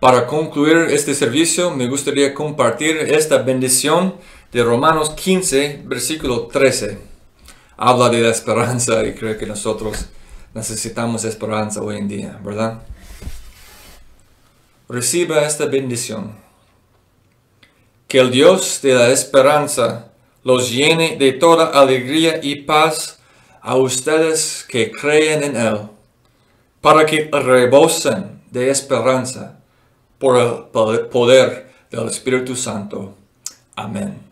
Para concluir este servicio, me gustaría compartir esta bendición de Romanos 15, versículo 13. Habla de la esperanza y creo que nosotros necesitamos esperanza hoy en día, ¿verdad? Reciba esta bendición. Que el Dios de la esperanza los llene de toda alegría y paz a ustedes que creen en Él, para que rebosen de esperanza por el poder del Espíritu Santo. Amén.